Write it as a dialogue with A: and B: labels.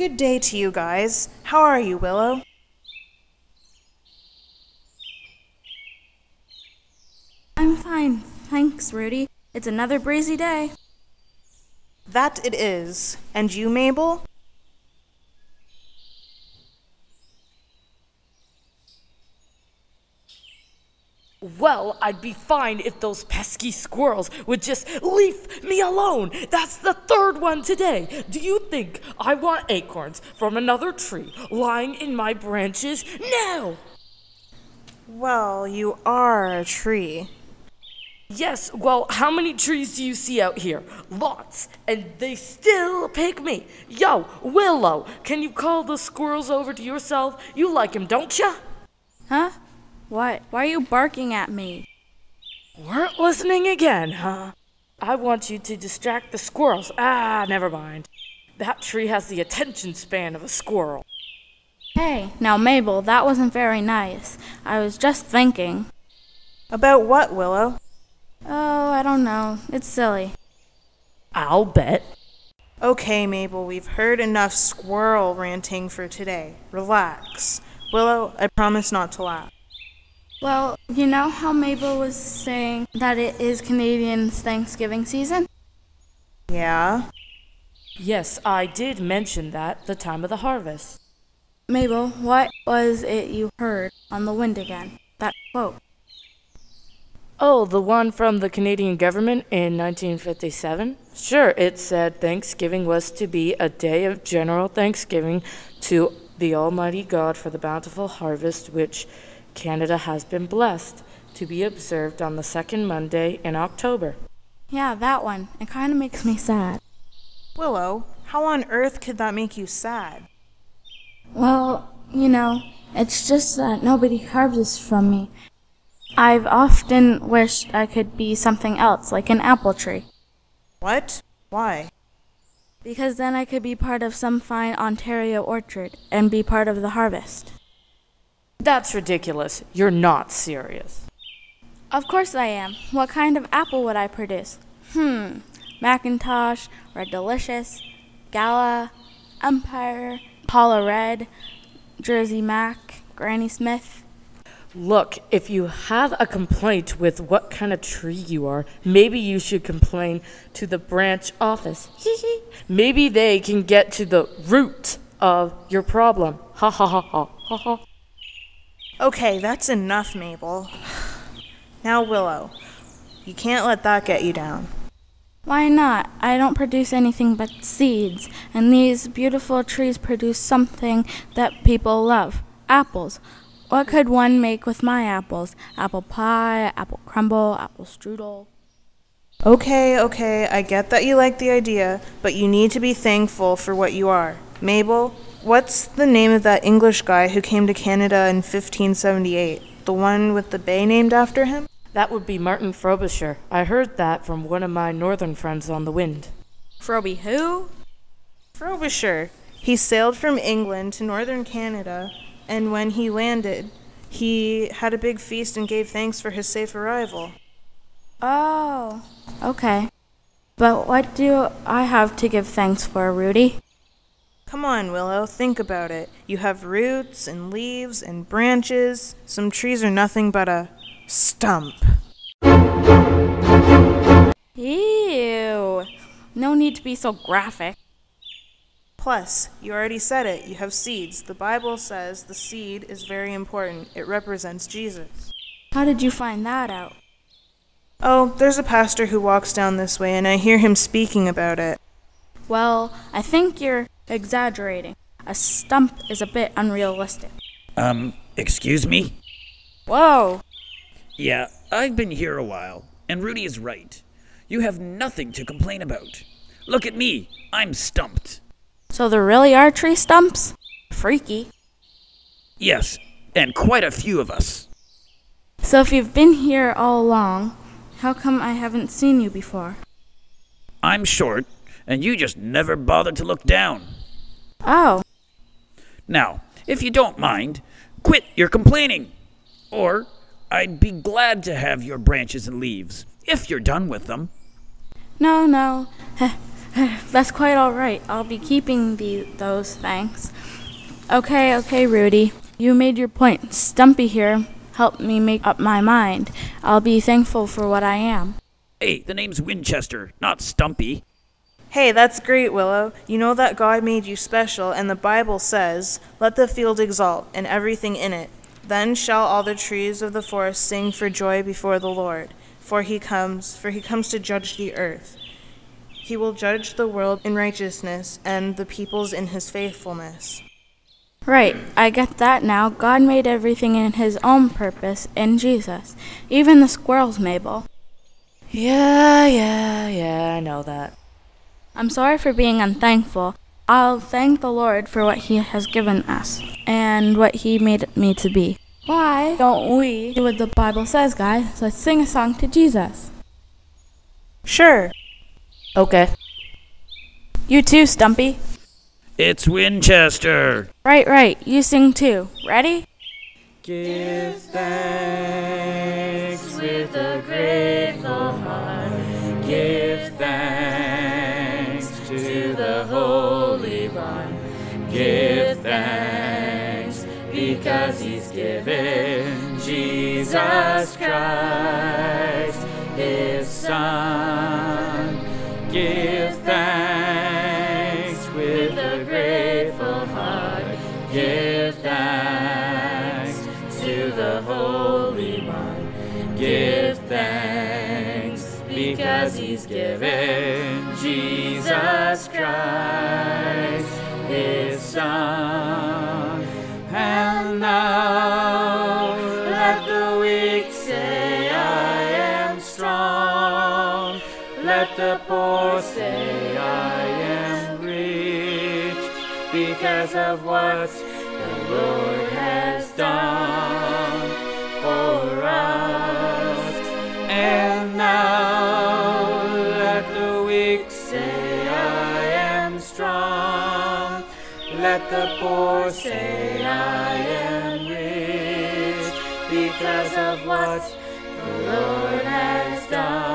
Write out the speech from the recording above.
A: Good day to you guys. How are you, Willow?
B: I'm fine. Thanks, Rudy. It's another breezy day.
A: That it is. And you, Mabel?
C: Well, I'd be fine if those pesky squirrels would just leave me alone. That's the third one today. Do you think I want acorns from another tree lying in my branches? No!
A: Well, you are a tree.
C: Yes, well, how many trees do you see out here? Lots. And they still pick me. Yo, Willow, can you call the squirrels over to yourself? You like 'em, don't ya?
B: Huh? What? Why are you barking at me?
C: Weren't listening again, huh? I want you to distract the squirrels. Ah, never mind. That tree has the attention span of a squirrel.
B: Hey, now Mabel, that wasn't very nice. I was just thinking.
A: About what, Willow?
B: Oh, I don't know. It's silly.
C: I'll bet.
A: Okay, Mabel, we've heard enough squirrel ranting for today. Relax. Willow, I promise not to laugh.
B: Well, you know how Mabel was saying that it is Canadians' Thanksgiving season?
A: Yeah?
C: Yes, I did mention that the time of the harvest.
B: Mabel, what was it you heard on the wind again? That quote.
C: Oh, the one from the Canadian government in 1957? Sure, it said Thanksgiving was to be a day of general thanksgiving to the Almighty God for the bountiful harvest which Canada has been blessed, to be observed on the second Monday in October.
B: Yeah, that one. It kind of makes me sad.
A: Willow, how on earth could that make you sad?
B: Well, you know, it's just that nobody harvests from me. I've often wished I could be something else, like an apple tree.
A: What? Why?
B: Because then I could be part of some fine Ontario orchard and be part of the harvest.
C: That's ridiculous. You're not serious.
B: Of course I am. What kind of apple would I produce? Hmm. McIntosh, Red Delicious, Gala, Empire, Paula Red, Jersey Mac, Granny Smith.
C: Look, if you have a complaint with what kind of tree you are, maybe you should complain to the branch office. maybe they can get to the root of your problem. Ha ha ha ha ha ha.
A: Okay, that's enough, Mabel. Now, Willow, you can't let that get you down.
B: Why not? I don't produce anything but seeds, and these beautiful trees produce something that people love apples. What could one make with my apples? Apple pie, apple crumble, apple strudel.
A: Okay, okay, I get that you like the idea, but you need to be thankful for what you are. Mabel, what's the name of that English guy who came to Canada in 1578? The one with the bay named after him?
C: That would be Martin Frobisher. I heard that from one of my northern friends on the wind.
B: Froby who?
A: Frobisher. He sailed from England to northern Canada, and when he landed, he had a big feast and gave thanks for his safe arrival.
B: Oh, okay. But what do I have to give thanks for, Rudy?
A: Come on, Willow, think about it. You have roots and leaves and branches. Some trees are nothing but a stump.
B: Ew. No need to be so graphic.
A: Plus, you already said it, you have seeds. The Bible says the seed is very important, it represents Jesus.
B: How did you find that out?
A: Oh, there's a pastor who walks down this way, and I hear him speaking about it.
B: Well, I think you're exaggerating. A stump is a bit unrealistic.
D: Um, excuse me?
B: Whoa!
D: Yeah, I've been here a while, and Rudy is right. You have nothing to complain about. Look at me, I'm stumped.
B: So there really are tree stumps? Freaky.
D: Yes, and quite a few of us.
B: So if you've been here all along, how come I haven't seen you before?
D: I'm short, and you just never bothered to look down.
B: Oh,
D: Now, if you don't mind, quit your complaining. Or I'd be glad to have your branches and leaves, if you're done with them.
B: no, no. That's quite all right. I'll be keeping the, those thanks. Okay, okay, Rudy. You made your point. Stumpy here helped me make up my mind. I'll be thankful for what I am.
E: Hey, the name's Winchester, not Stumpy.
A: Hey, that's great, Willow. You know that God made you special, and the Bible says, Let the field exult, and everything in it. Then shall all the trees of the forest sing for joy before the Lord, for he comes, for he comes to judge the earth. He will judge the world in righteousness, and the peoples in his faithfulness.
B: Right, I get that now. God made everything in his own purpose in Jesus, even the squirrels, Mabel.
D: Yeah, yeah, yeah, I know that.
B: I'm sorry for being unthankful. I'll thank the Lord for what He has given us and what He made me to be. Why don't we do what the Bible says, guys? Let's sing a song to Jesus.
A: Sure.
D: Okay.
B: You too, Stumpy.
E: It's Winchester.
B: Right, right. You sing too. Ready?
D: Give thanks with a grateful heart. Give thanks to the Holy One. Give thanks because He's given Jesus Christ, His Son. Give because He's given Jesus Christ, His Son. And now let the weak say, I am strong. Let the poor say, I am rich because of what the Lord has done strong. Let the poor say, I am rich because of what the Lord has done.